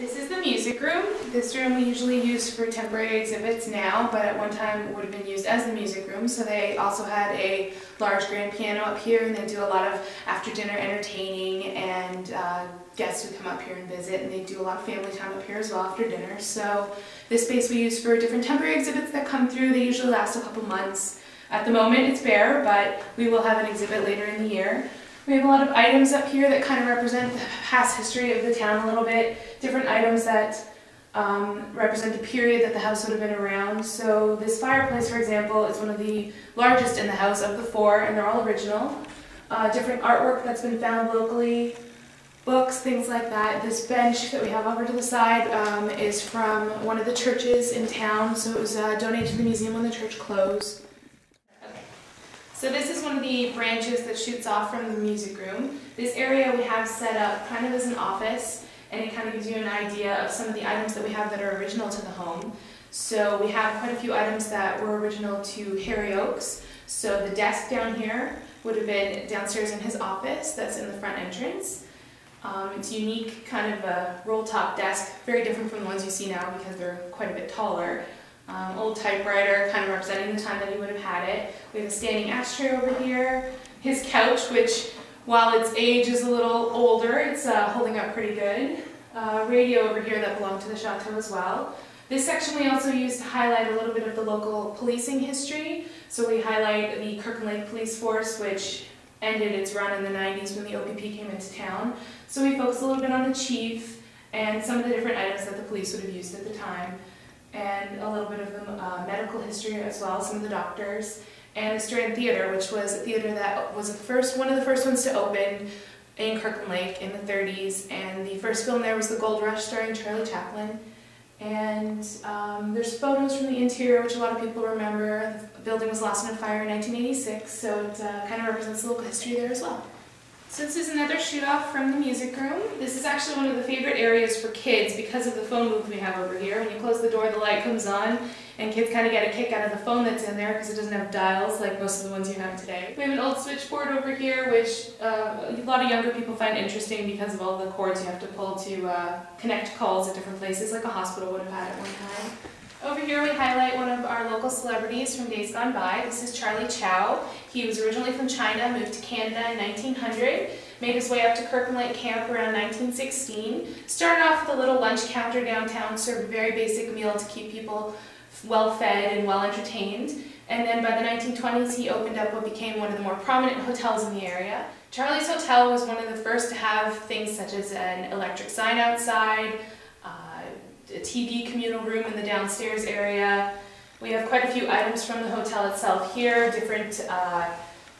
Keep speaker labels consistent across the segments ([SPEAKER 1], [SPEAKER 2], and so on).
[SPEAKER 1] This is the music room. This room we usually use for temporary exhibits now, but at one time would have been used as the music room. So they also had a large grand piano up here and they do a lot of after dinner entertaining and uh, guests who come up here and visit and they do a lot of family time up here as well after dinner. So this space we use for different temporary exhibits that come through. They usually last a couple months. At the moment it's bare, but we will have an exhibit later in the year. We have a lot of items up here that kind of represent the past history of the town a little bit, different items that um, represent the period that the house would have been around. So this fireplace, for example, is one of the largest in the house of the four, and they're all original. Uh, different artwork that's been found locally, books, things like that. This bench that we have over to the side um, is from one of the churches in town, so it was uh, donated to the museum when the church closed. So this is one of the branches that shoots off from the music room. This area we have set up kind of as an office and it kind of gives you an idea of some of the items that we have that are original to the home. So we have quite a few items that were original to Harry Oakes. So the desk down here would have been downstairs in his office that's in the front entrance. Um, it's unique kind of a roll top desk, very different from the ones you see now because they're quite a bit taller. Um, old typewriter, kind of representing the time that he would have had it. We have a standing ashtray over here. His couch, which while its age is a little older, it's uh, holding up pretty good. Uh, radio over here that belonged to the chateau as well. This section we also use to highlight a little bit of the local policing history. So we highlight the Kirkland Lake Police Force, which ended its run in the 90s when the OPP came into town. So we focus a little bit on the chief and some of the different items that the police would have used at the time and a little bit of the uh, medical history as well, some of the doctors, and the Strand Theater, which was a theater that was the first, one of the first ones to open in Kirkland Lake in the 30s, and the first film there was The Gold Rush starring Charlie Chaplin. And um, there's photos from the interior, which a lot of people remember. The building was lost in a fire in 1986, so it uh, kind of represents the local history there as well. So this is another shoot off from the music room. This is actually one of the favorite areas for kids because of the phone booth we have over here. When you close the door, the light comes on and kids kind of get a kick out of the phone that's in there because it doesn't have dials like most of the ones you have today. We have an old switchboard over here which uh, a lot of younger people find interesting because of all the cords you have to pull to uh, connect calls at different places like a hospital would have had at one time. Over here we highlight one of our local celebrities from days gone by. This is Charlie Chow. He was originally from China, moved to Canada in 1900, made his way up to Kirkland Lake Camp around 1916, started off with a little lunch counter downtown, served a very basic meal to keep people well fed and well entertained. And then by the 1920s he opened up what became one of the more prominent hotels in the area. Charlie's Hotel was one of the first to have things such as an electric sign outside, a TV communal room in the downstairs area. We have quite a few items from the hotel itself here, different uh,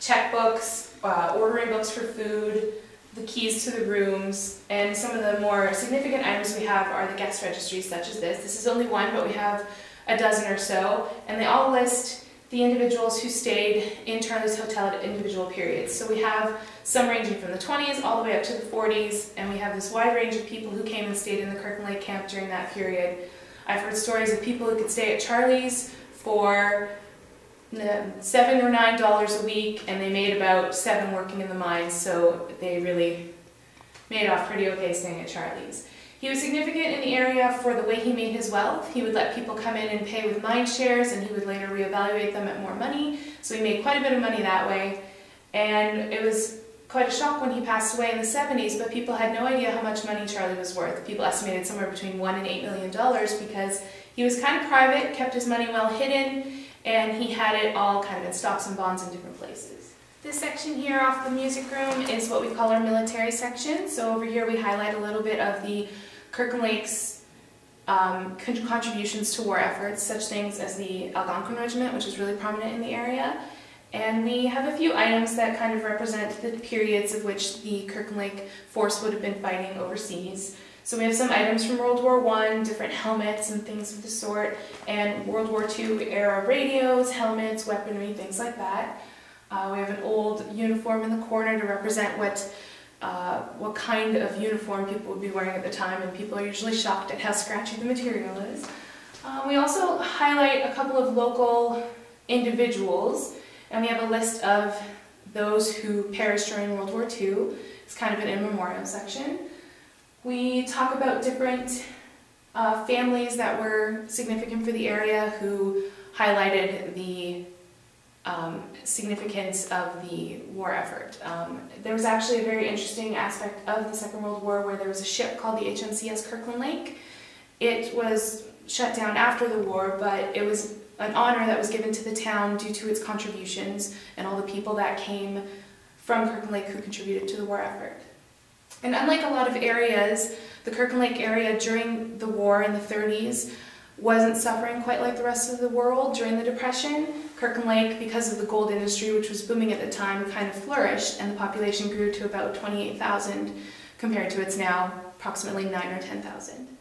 [SPEAKER 1] checkbooks, uh, ordering books for food, the keys to the rooms, and some of the more significant items we have are the guest registries such as this. This is only one, but we have a dozen or so, and they all list the individuals who stayed in Charlie's Hotel at individual periods. So we have some ranging from the 20s all the way up to the 40s, and we have this wide range of people who came and stayed in the Kirkland Lake camp during that period. I've heard stories of people who could stay at Charlie's for seven or nine dollars a week, and they made about seven working in the mines, so they really made off pretty okay staying at Charlie's. He was significant in the area for the way he made his wealth. He would let people come in and pay with mine shares and he would later reevaluate them at more money. So he made quite a bit of money that way. And it was quite a shock when he passed away in the 70s, but people had no idea how much money Charlie was worth. People estimated somewhere between one and eight million dollars because he was kind of private, kept his money well hidden, and he had it all kind of in stocks and bonds in different places. This section here off the music room is what we call our military section. So over here we highlight a little bit of the Kirkland Lake's um, contributions to war efforts, such things as the Algonquin Regiment, which is really prominent in the area. And we have a few items that kind of represent the periods of which the Kirkland Lake force would have been fighting overseas. So we have some items from World War I, different helmets and things of the sort, and World War II era radios, helmets, weaponry, things like that. Uh, we have an old uniform in the corner to represent what uh, what kind of uniform people would be wearing at the time, and people are usually shocked at how scratchy the material is. Uh, we also highlight a couple of local individuals, and we have a list of those who perished during World War II. It's kind of an in memoriam section. We talk about different uh, families that were significant for the area who highlighted the um, significance of the war effort. Um, there was actually a very interesting aspect of the Second World War where there was a ship called the HMCS Kirkland Lake. It was shut down after the war, but it was an honor that was given to the town due to its contributions and all the people that came from Kirkland Lake who contributed to the war effort. And unlike a lot of areas, the Kirkland Lake area during the war in the 30s wasn't suffering quite like the rest of the world during the Depression. Kirkland Lake, because of the gold industry, which was booming at the time, kind of flourished, and the population grew to about 28,000 compared to its now approximately 9 or 10,000.